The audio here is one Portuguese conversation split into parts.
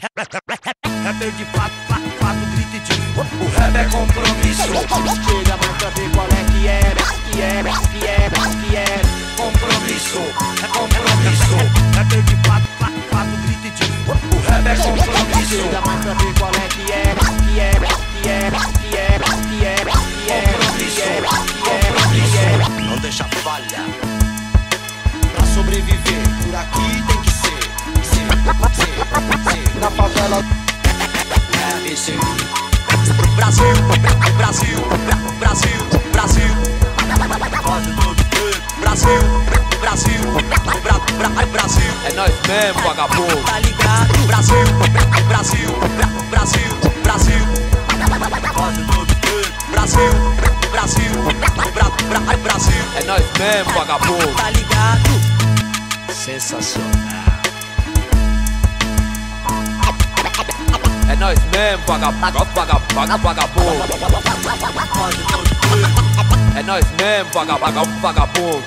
Rapper de fato, fato, grita e diz O rap é compromisso. Chega mais pra ver qual é que é, que é, que é, que é. Compromisso, é compromisso. Rapper de fato, fato, grita e diz O rap é compromisso. Chega mais pra ver qual é que é, que é, que é, que é, que é, que é, que é, que é. Não deixa falha Pra sobreviver, por aqui Brasil, Brasil, Brasil, Brasil, Brasil, Brasil, Bra, Bra, Brasil. É nós mesmo, vagabundo. Tá ligado? Brasil, Brasil, Brasil, Brasil, Brasil, Brasil, Bra, Bra, Brasil. É nós mesmo, vagabundo. Tá ligado? Sensacional nós mesmo, vagabundo, vagabundo, vagabundo. É nós mesmo, vagabundo, vagabundo.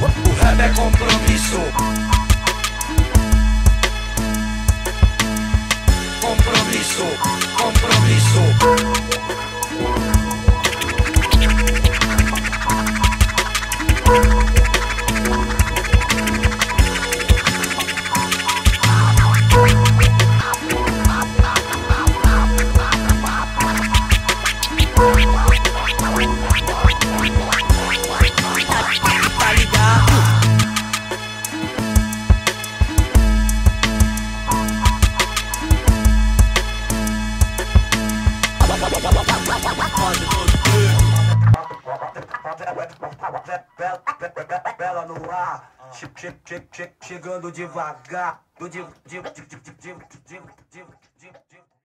O rap é compromisso Compromisso, compromisso Bela no ar che- che- che- che- Chegando devagar do div- div- div- div- div- div- div- div- div-